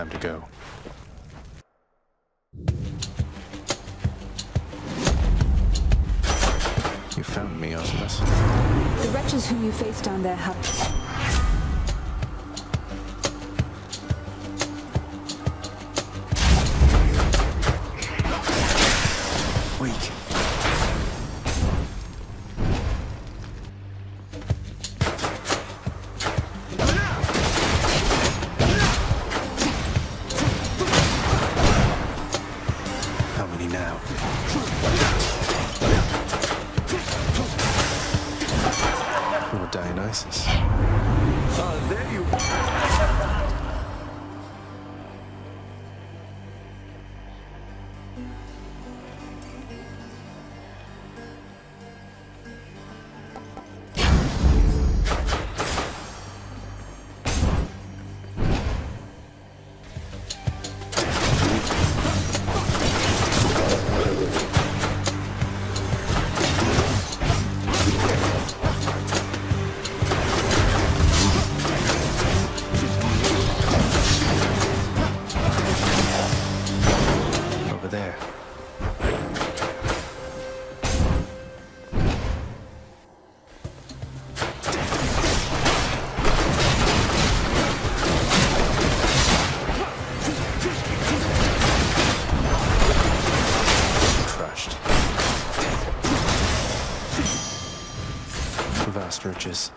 time to go. You found me, Artemis. The wretches whom you faced down there have... Weak. Purchase.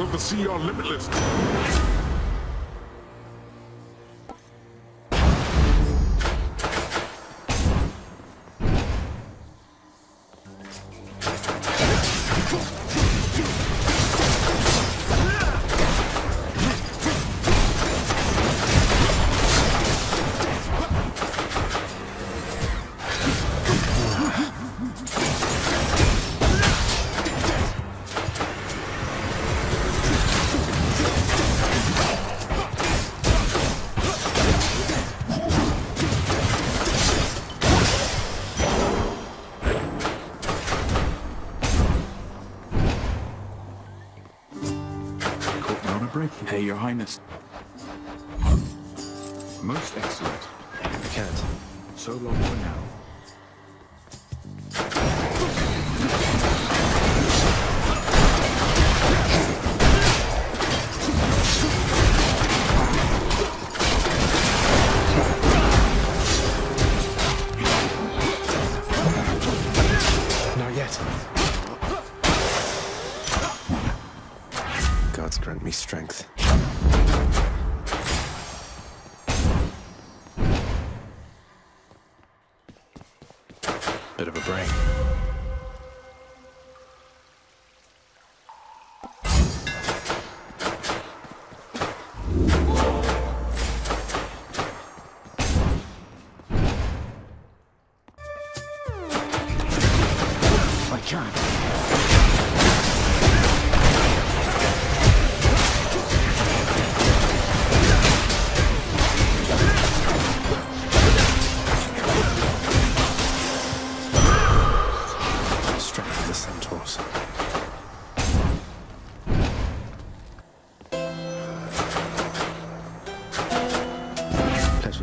of the sea are limitless.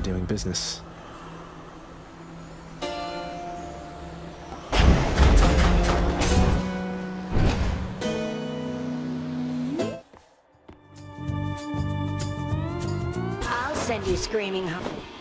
doing business. I'll send you screaming home.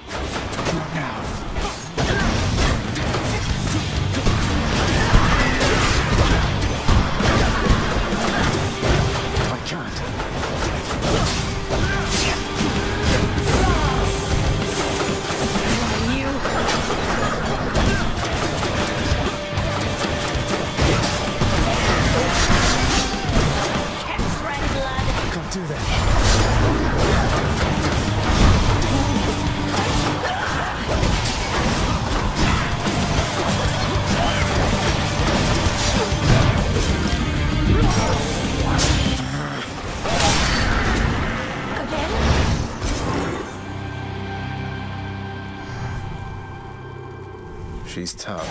She's tough.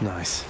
Nice.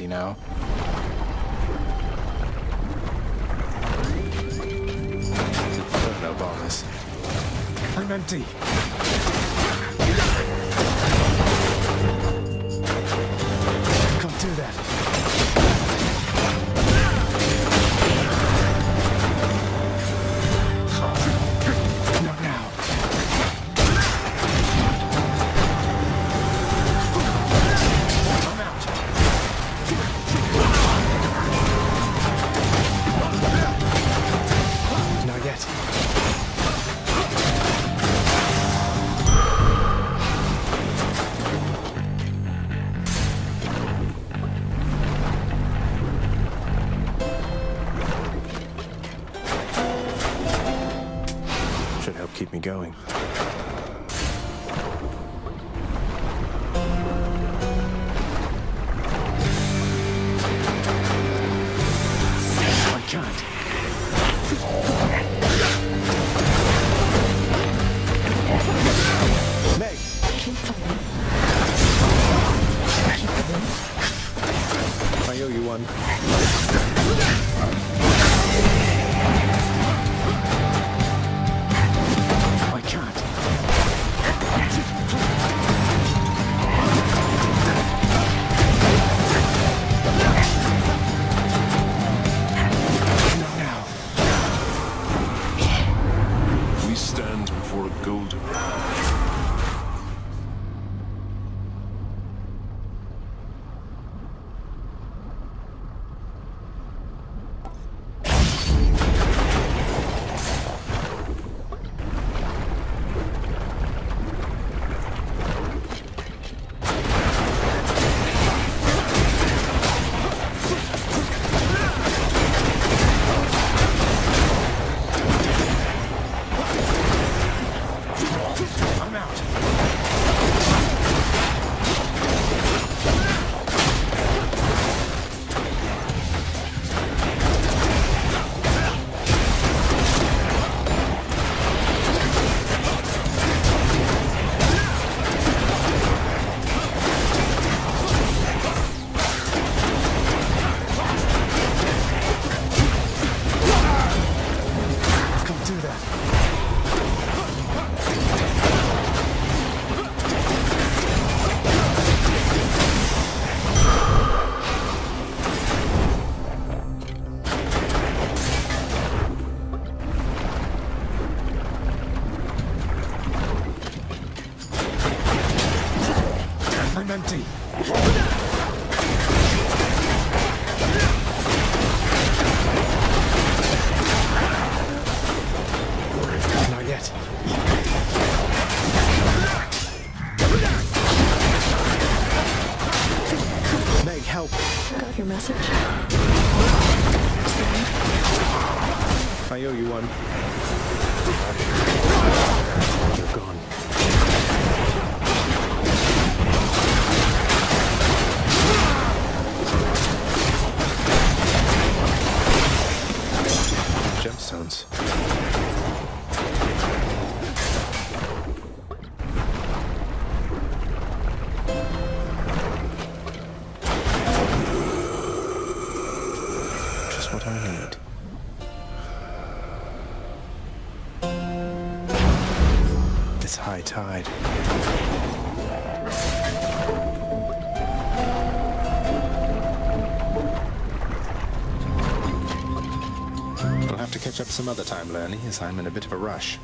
you? No bombers. I'm empty. Tide. We'll have to catch up some other time, Lernie, as I'm in a bit of a rush.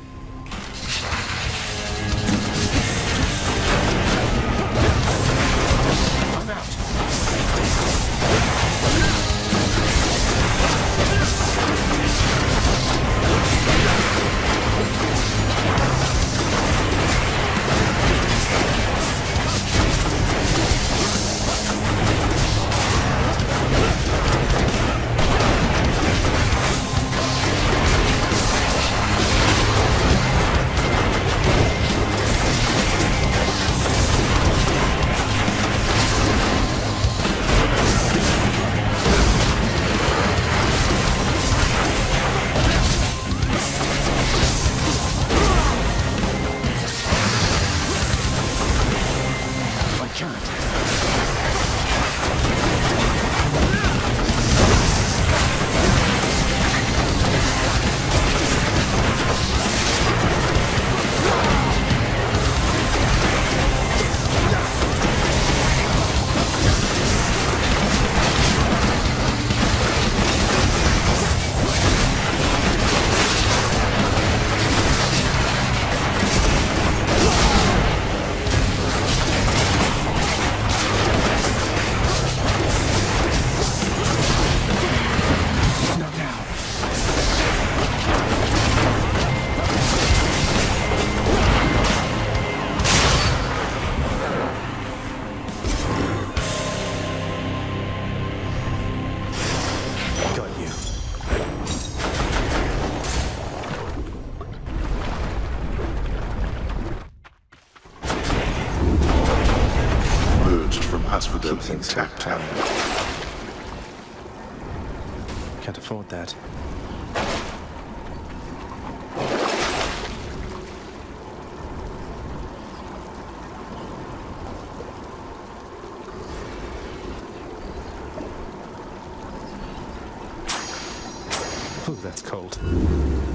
That's cold.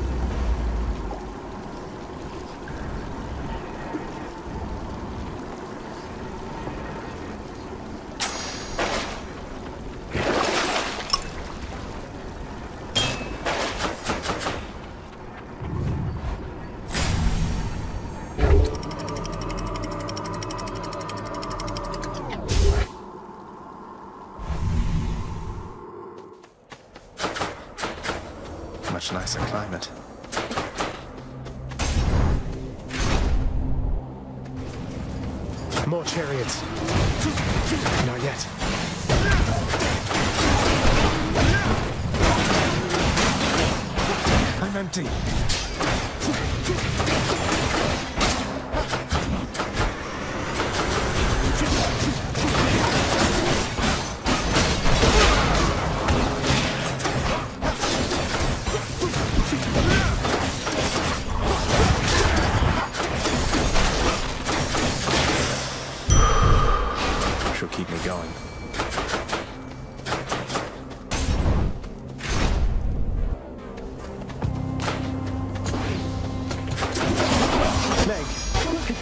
Much nicer climate. More chariots. Not yet. I'm empty.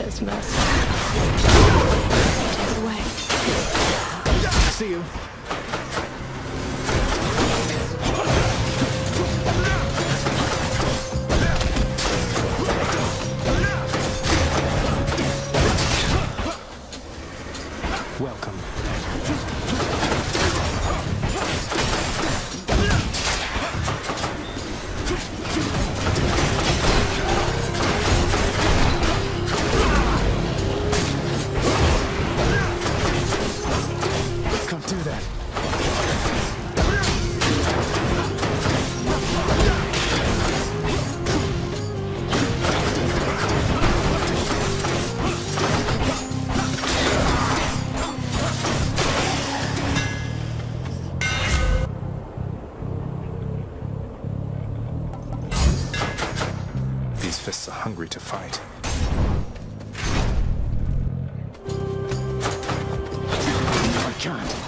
This mess. Take it away. see you. I can't.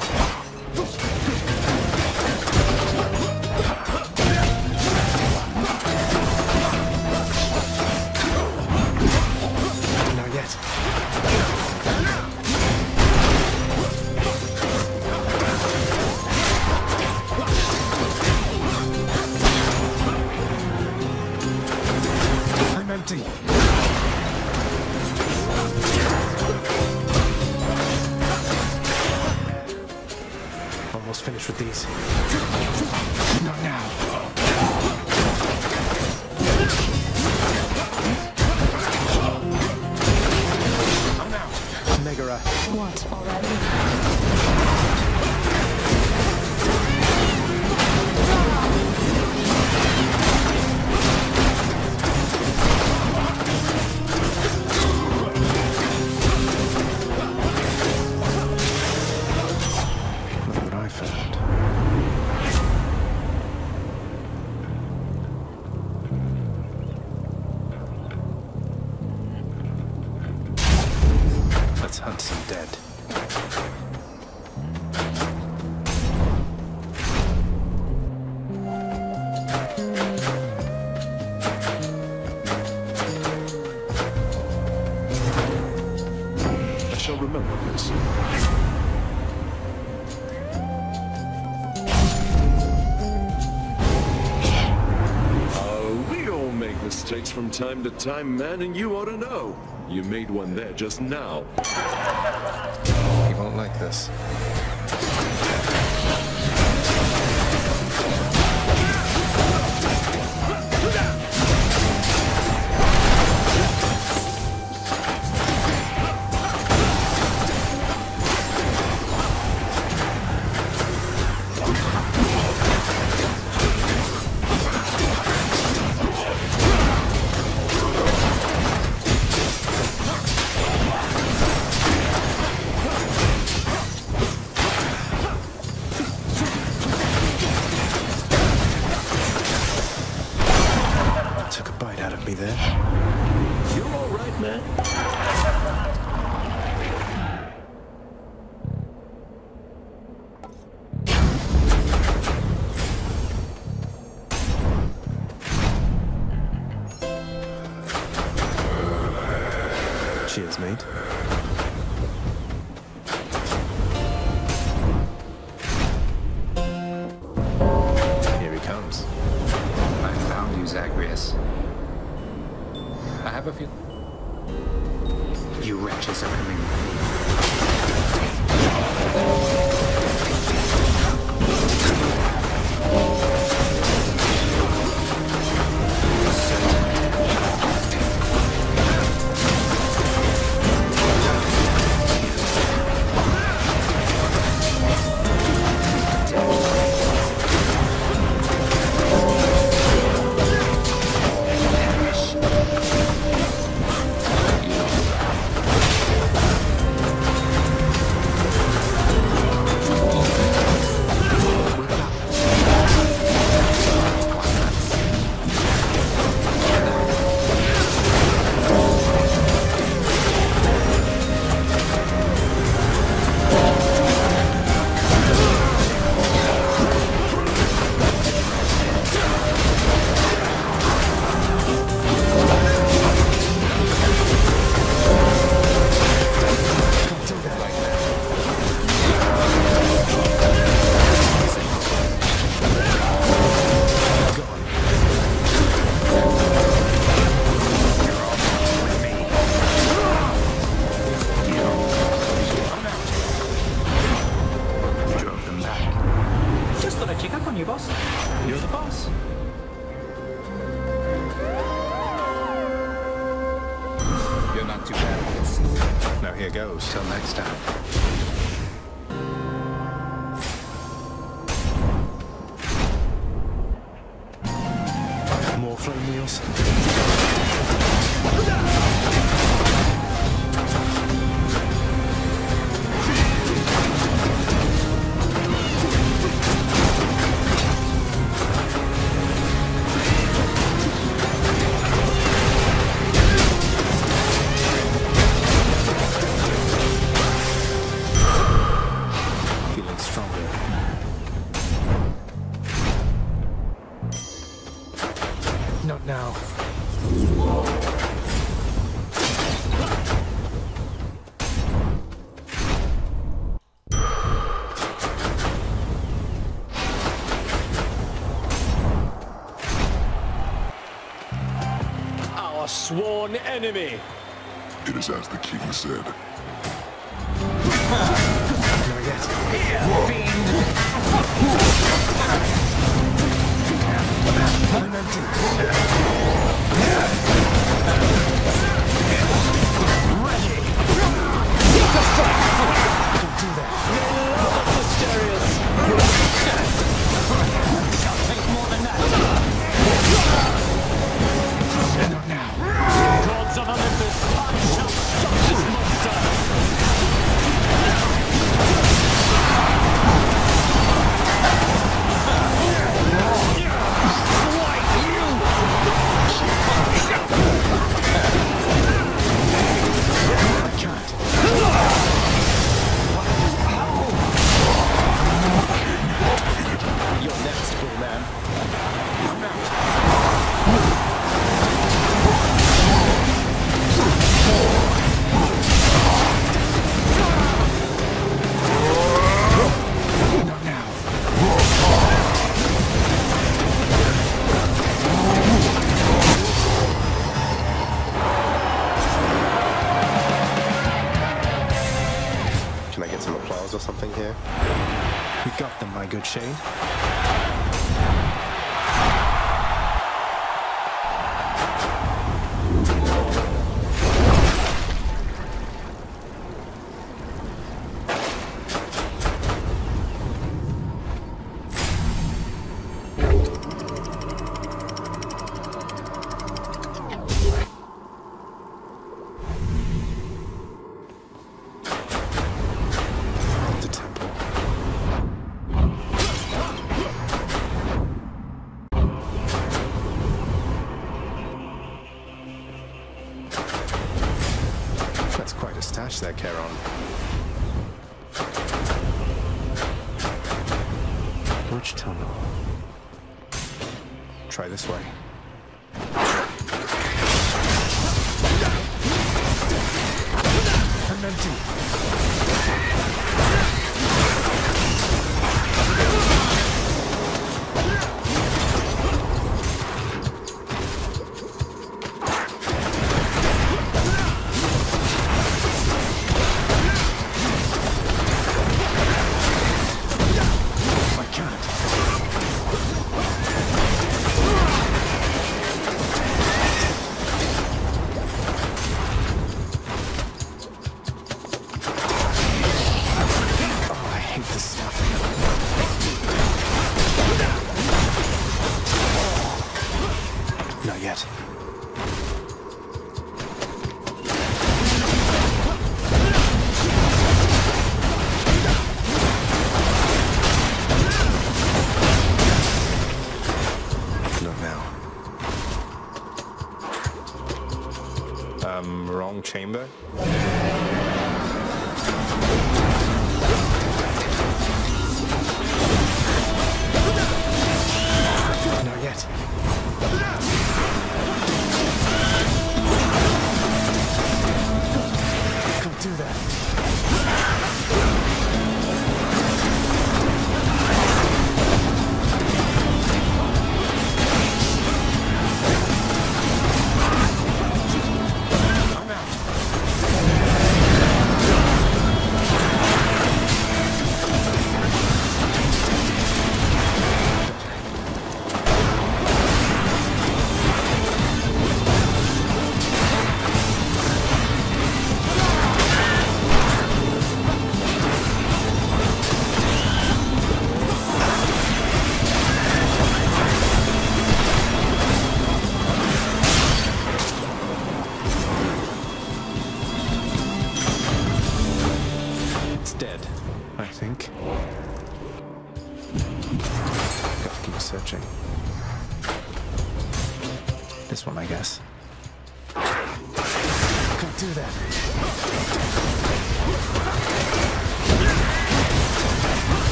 time to time, man, and you ought to know. You made one there just now. He won't like this. stronger. Not now. Our sworn enemy. It is as the king said. 进攻人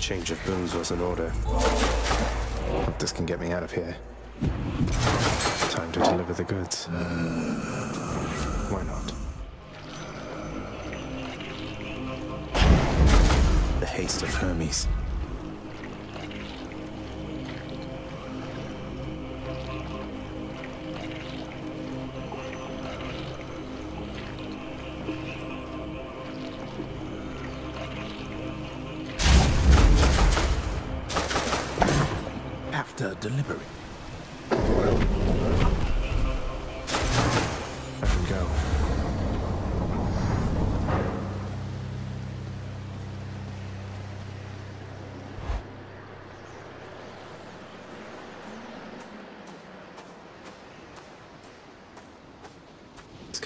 change of boons was in order. This can get me out of here. Time to deliver the goods. Why not? The haste of Hermes.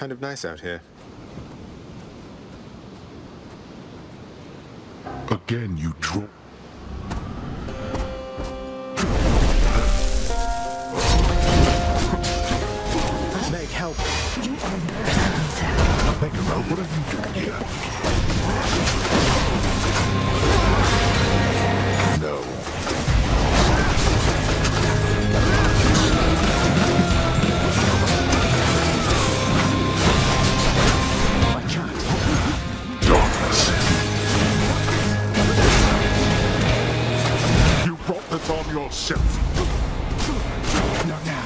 Kind of nice out here. Again, you draw. Meg, help. Megara, what are you doing here? Yourself. Not now.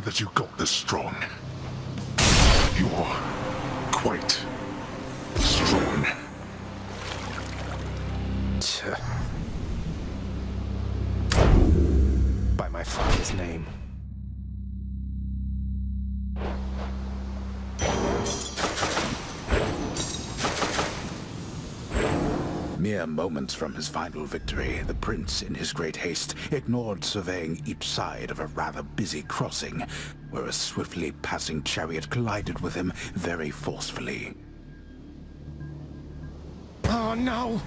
That you got this strong? Mere moments from his final victory, the prince, in his great haste, ignored surveying each side of a rather busy crossing, where a swiftly passing chariot collided with him very forcefully. Oh no!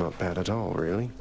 Not bad at all, really.